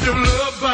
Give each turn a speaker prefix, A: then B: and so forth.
A: victim love